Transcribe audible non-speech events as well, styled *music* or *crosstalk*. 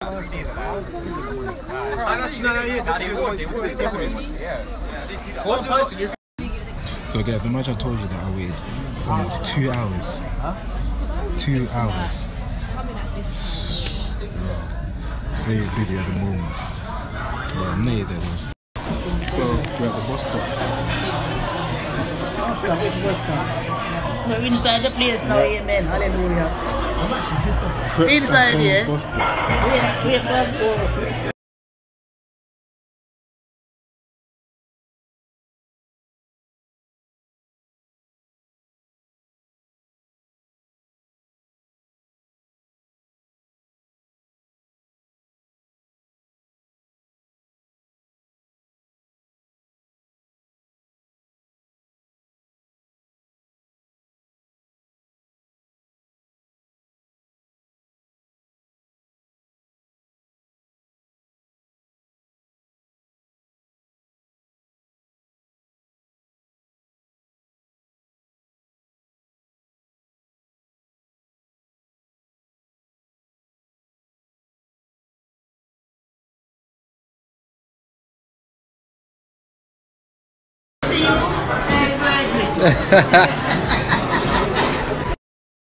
So guys, imagine I told you that I waited almost two hours. Two hours. It's very busy at the moment. But I'm nearly there though. So we're at the bus stop. We're inside the place now, amen. Hallelujah. Inside, yeah? Bus stop. Wait, wait, wait, wait. *laughs*